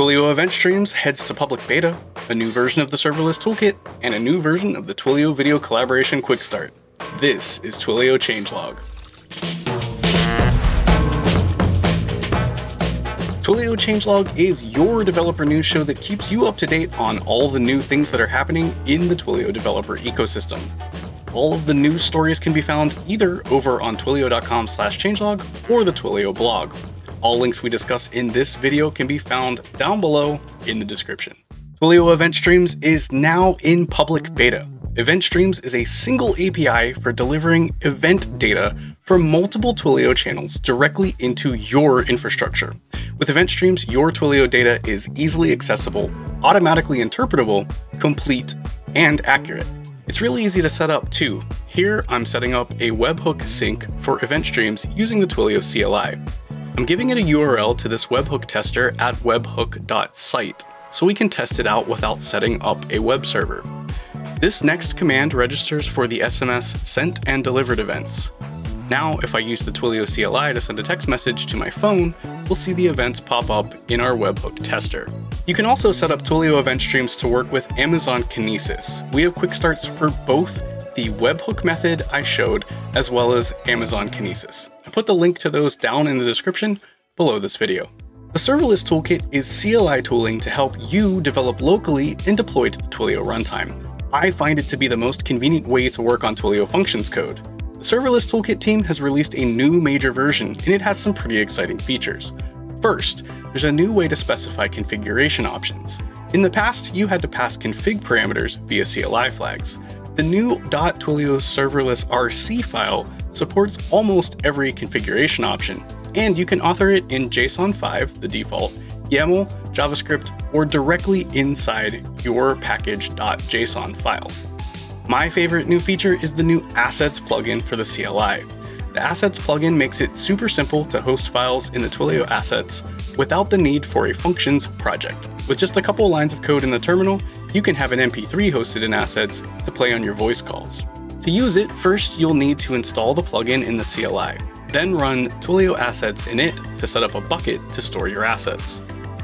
Twilio Event Streams heads to public beta, a new version of the serverless toolkit, and a new version of the Twilio Video Collaboration Quick Start. This is Twilio Changelog. Twilio Changelog is your developer news show that keeps you up to date on all the new things that are happening in the Twilio developer ecosystem. All of the news stories can be found either over on twilio.com slash changelog or the Twilio blog. All links we discuss in this video can be found down below in the description. Twilio Event Streams is now in public beta. Event Streams is a single API for delivering event data from multiple Twilio channels directly into your infrastructure. With Event Streams, your Twilio data is easily accessible, automatically interpretable, complete, and accurate. It's really easy to set up too. Here, I'm setting up a webhook sink for Event Streams using the Twilio CLI. I'm giving it a URL to this webhook tester at webhook.site so we can test it out without setting up a web server. This next command registers for the SMS sent and delivered events. Now, if I use the Twilio CLI to send a text message to my phone, we'll see the events pop up in our webhook tester. You can also set up Twilio event streams to work with Amazon Kinesis. We have quick starts for both the webhook method I showed, as well as Amazon Kinesis. I put the link to those down in the description below this video. The Serverless Toolkit is CLI tooling to help you develop locally and deploy to the Twilio runtime. I find it to be the most convenient way to work on Twilio functions code. The Serverless Toolkit team has released a new major version and it has some pretty exciting features. First, there's a new way to specify configuration options. In the past, you had to pass config parameters via CLI flags. The new .twilio serverless RC file supports almost every configuration option, and you can author it in JSON 5, the default, YAML, JavaScript, or directly inside your package.json file. My favorite new feature is the new Assets plugin for the CLI. The Assets plugin makes it super simple to host files in the Twilio Assets without the need for a functions project. With just a couple lines of code in the terminal, you can have an MP3 hosted in Assets to play on your voice calls. To use it, first you'll need to install the plugin in the CLI, then run Twilio Assets init to set up a bucket to store your assets.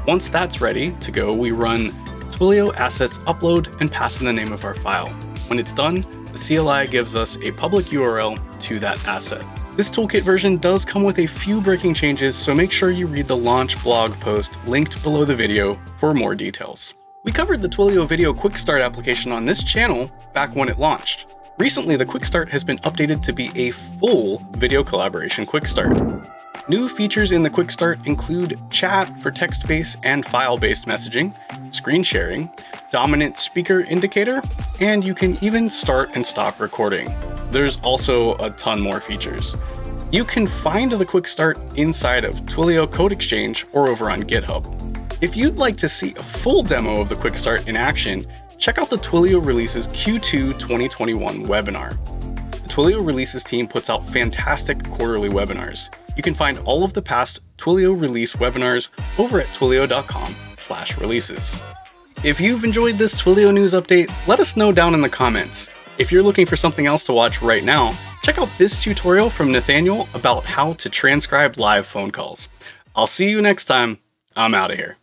Once that's ready to go, we run Twilio Assets upload and pass in the name of our file. When it's done, the CLI gives us a public URL to that asset. This toolkit version does come with a few breaking changes, so make sure you read the launch blog post linked below the video for more details. We covered the Twilio Video Quick Start application on this channel back when it launched. Recently, the Quick Start has been updated to be a full video collaboration Quick Start. New features in the Quick Start include chat for text-based and file-based messaging, screen sharing, dominant speaker indicator, and you can even start and stop recording. There's also a ton more features. You can find the Quick Start inside of Twilio Code Exchange or over on GitHub. If you'd like to see a full demo of the Quick Start in action, check out the Twilio Releases Q2 2021 webinar. The Twilio Releases team puts out fantastic quarterly webinars. You can find all of the past Twilio release webinars over at twilio.com slash releases. If you've enjoyed this Twilio news update, let us know down in the comments. If you're looking for something else to watch right now, check out this tutorial from Nathaniel about how to transcribe live phone calls. I'll see you next time. I'm out of here.